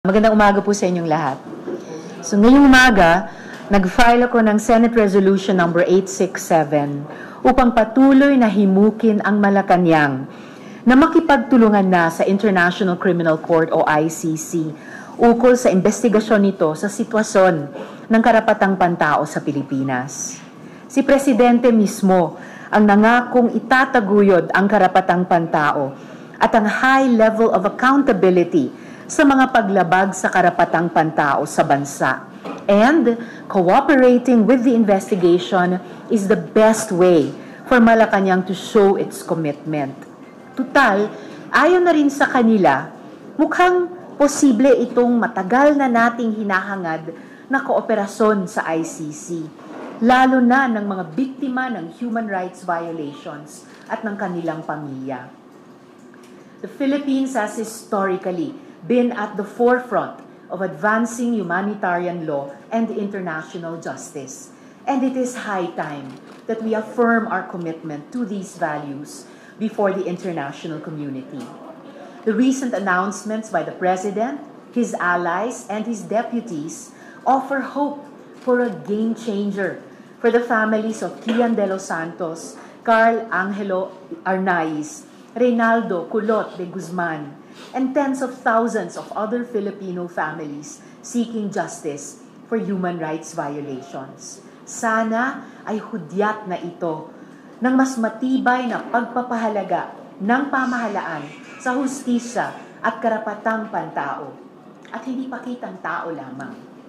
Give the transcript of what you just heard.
Magandang umaga po sa inyong lahat. So ngayong umaga, nag-file ako ng Senate Resolution number 867 upang patuloy na himukin ang Malacanang na makipagtulungan na sa International Criminal Court o ICC ukol sa investigasyon nito sa sitwasyon ng karapatang pantao sa Pilipinas. Si Presidente mismo ang nangakong itataguyod ang karapatang pantao at ang high level of accountability sa mga paglabag sa karapatang pantao sa bansa. And cooperating with the investigation is the best way for Malacanang to show its commitment. Tutal, ayon na rin sa kanila, mukhang posible itong matagal na nating hinahangad na kooperasyon sa ICC, lalo na ng mga biktima ng human rights violations at ng kanilang pamilya. The Philippines has historically been at the forefront of advancing humanitarian law and international justice. And it is high time that we affirm our commitment to these values before the international community. The recent announcements by the President, his allies, and his deputies offer hope for a game changer for the families of Kian de los Santos, Carl Angelo Arnaiz, Reynaldo Culot de Guzman, and tens of thousands of other Filipino families seeking justice for human rights violations. Sana ay hudyat na ito ng mas matibay na pagpapahalaga ng pamahalaan sa hustisya at karapatang pantao at hindi pakitang tao lamang.